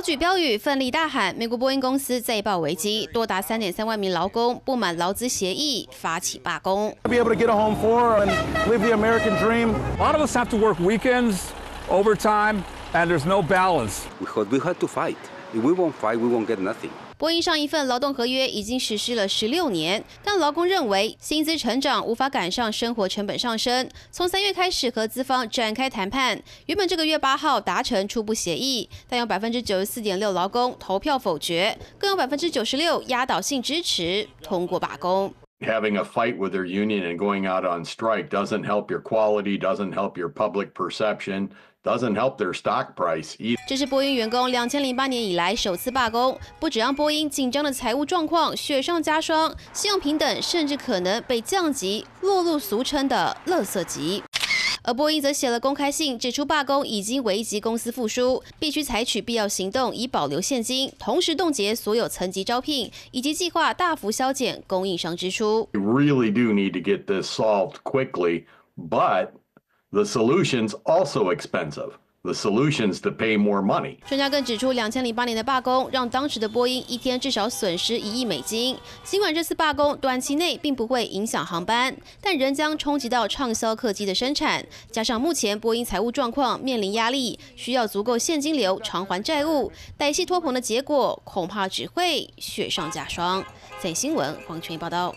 高举标语，奋力大喊：“美国波音公司再爆危机，多达三点三万名劳工不满劳资协议，发起罢工。” Be able to get a home for and live the American dream. A lot of us have to work weekends, overtime, and there's no balance. Because we had to fight. If we won't fight, we won't get nothing. 波音上一份劳动合约已经实施了十六年，但劳工认为薪资成长无法赶上生活成本上升。从三月开始和资方展开谈判，原本这个月八号达成初步协议，但有百分之九十四点六劳工投票否决，更有百分之九十六压倒性支持通过罢工。Having a fight with their union and going out on strike doesn't help your quality, doesn't help your public perception. doesn't help their stock price either. 这是波音员工两千零八年以来首次罢工，不止让波音紧张的财务状况雪上加霜，信用平等甚至可能被降级，落入俗称的“垃圾级”。 而波音则写了公开信，指出罢工已经危及公司复苏，必须采取必要行动以保留现金，同时冻结所有层级招聘，以及计划大幅削减供应商支出。We really do need to get this solved quickly, but The solution's also expensive. The solution's to pay more money. 专家更指出，两千零八年的罢工让当时的波音一天至少损失一亿美金。尽管这次罢工短期内并不会影响航班，但仍将冲击到畅销客机的生产。加上目前波音财务状况面临压力，需要足够现金流偿还债务，歹戏托棚的结果恐怕只会雪上加霜。在新闻黄泉报道。